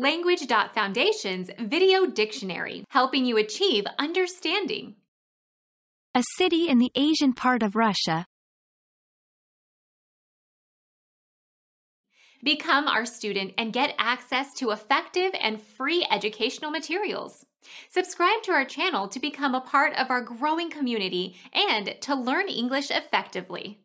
Language.Foundation's Video Dictionary, helping you achieve understanding. A city in the Asian part of Russia. Become our student and get access to effective and free educational materials. Subscribe to our channel to become a part of our growing community and to learn English effectively.